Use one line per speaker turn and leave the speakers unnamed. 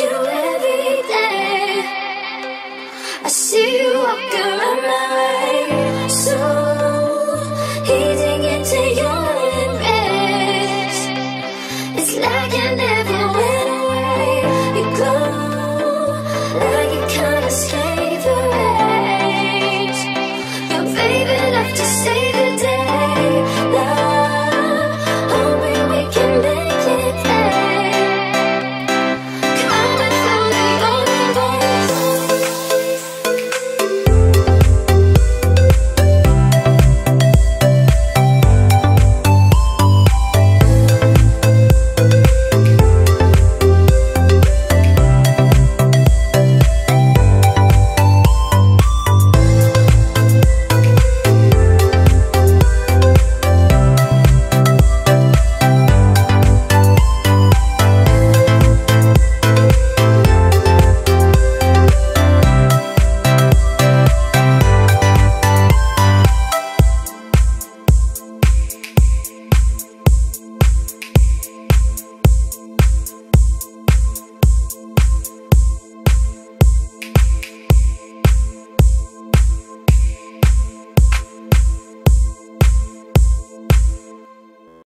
you